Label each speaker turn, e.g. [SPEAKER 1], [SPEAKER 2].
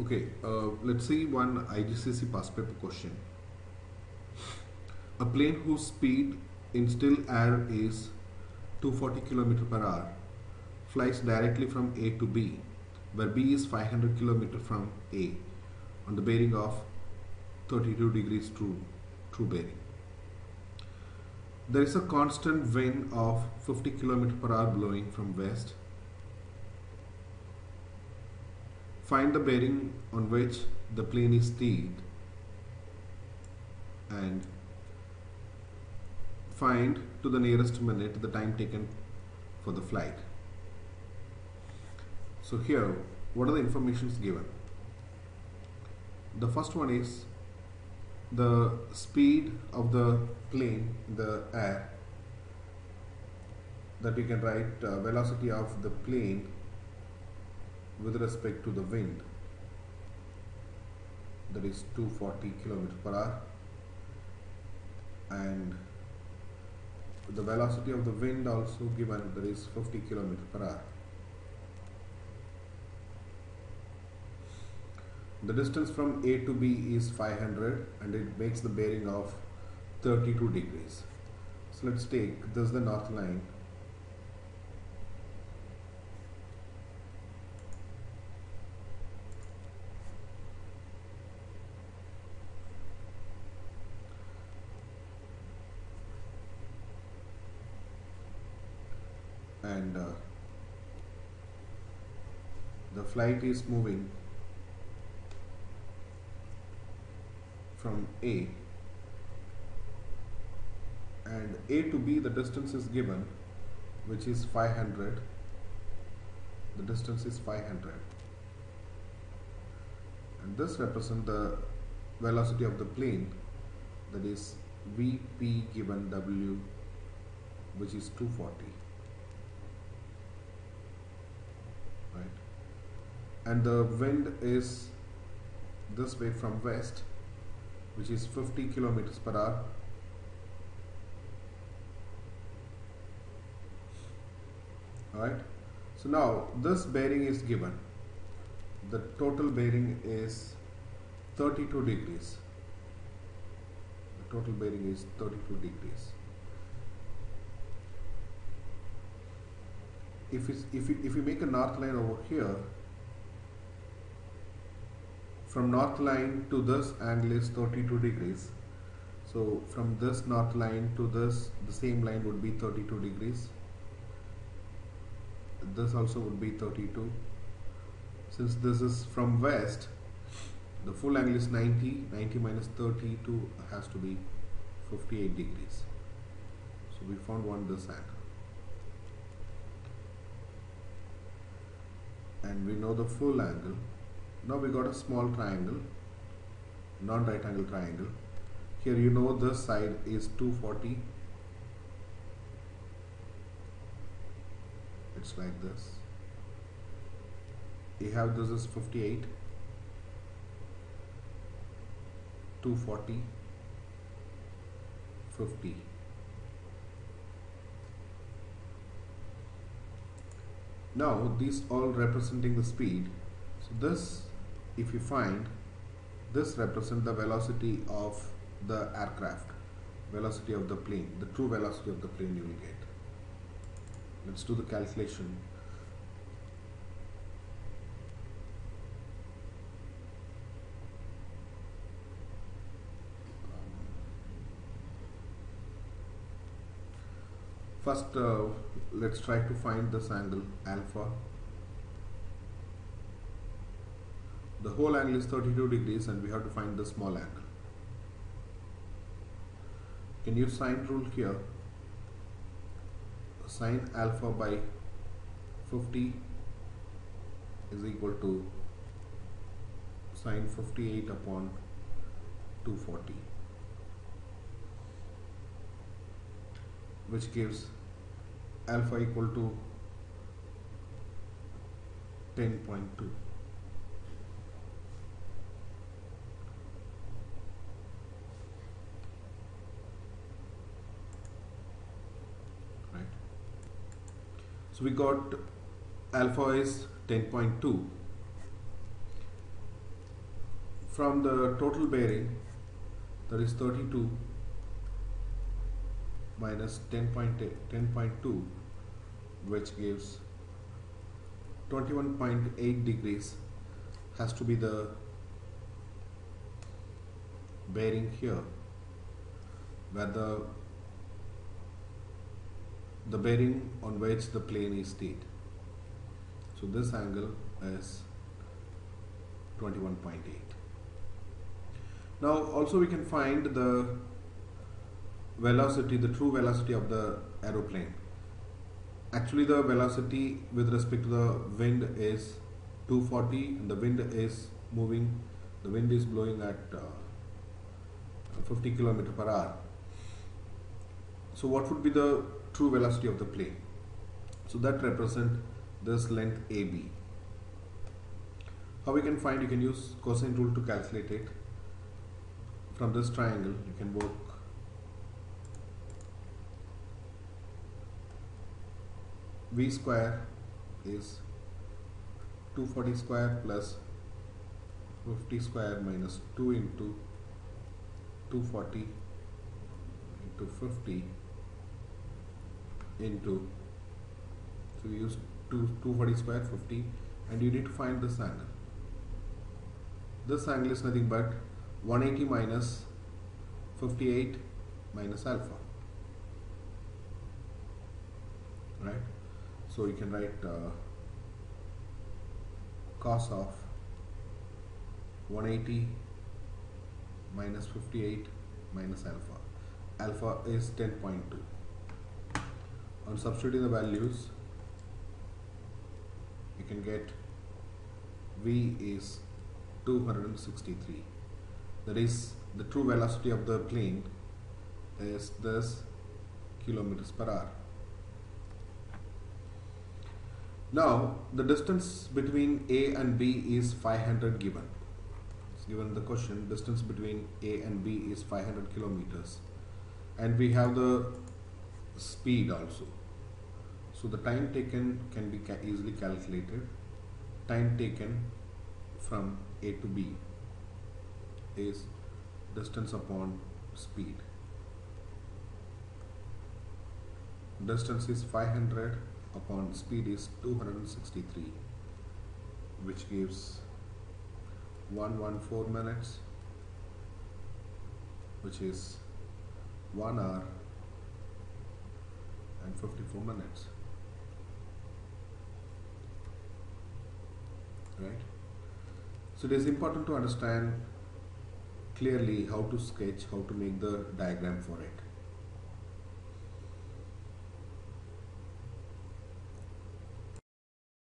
[SPEAKER 1] Okay, uh, let's see one IGCSE past paper question. A plane whose speed in still air is 240 km per hour flies directly from A to B, where B is 500 km from A on the bearing of 32 degrees true, true bearing. There is a constant wind of 50 km per hour blowing from west Find the bearing on which the plane is steered and find to the nearest minute the time taken for the flight. So here, what are the informations given? The first one is the speed of the plane the air that we can write uh, velocity of the plane with respect to the wind that is 240 km per hour and the velocity of the wind also given that is 50 km per hour. The distance from A to B is 500 and it makes the bearing of 32 degrees. So let's take this is the north line and uh, the flight is moving from A and A to B the distance is given which is 500 the distance is 500 and this represents the velocity of the plane that is Vp given W which is 240 right and the wind is this way from west which is 50 kilometers per hour. Alright? So now this bearing is given. The total bearing is 32 degrees. The total bearing is 32 degrees. If, if, you, if you make a north line over here from north line to this angle is 32 degrees. So from this north line to this the same line would be 32 degrees. This also would be 32 since this is from west the full angle is 90 90 minus 32 has to be 58 degrees. So we found one this angle. And we know the full angle now we got a small triangle non-right angle triangle. Here you know this side is 240 it's like this. You have this is 58 240 50 now these all representing the speed. So this if you find this represent the velocity of the aircraft velocity of the plane the true velocity of the plane you will get. Let's do the calculation. First uh, let's try to find this angle alpha the whole angle is 32 degrees and we have to find the small angle. Can use sine rule here? Sine alpha by 50 is equal to sine 58 upon 240 which gives alpha equal to 10.2 so we got alpha is 10.2 from the total bearing that is 32 minus 10.2 which gives 21.8 degrees has to be the bearing here where the the bearing on which the plane is stayed. So this angle is 21.8 now also we can find the velocity the true velocity of the aeroplane. Actually the velocity with respect to the wind is 240 and the wind is moving the wind is blowing at uh, 50 kilometer per hour. So what would be the true velocity of the plane. So that represent this length AB how we can find you can use cosine rule to calculate it. From this triangle you can work v square is 240 square plus 50 square minus 2 into 240 into 50 into. So we use 2 240 square 50 and you need to find this angle. This angle is nothing but 180 minus 58 minus alpha. Right? So you can write uh, cos of 180 minus 58 minus alpha. Alpha is 10.2 on substituting the values you can get v is 263 that is the true velocity of the plane is this kilometers per hour. Now the distance between A and B is 500 given. It's given the question distance between A and B is 500 kilometers. And we have the speed also. So the time taken can be ca easily calculated. Time taken from A to B is distance upon speed. Distance is 500 upon speed is 263 which gives 114 minutes which is 1 hour and 54 minutes. Right? So it is important to understand clearly how to sketch how to make the diagram for it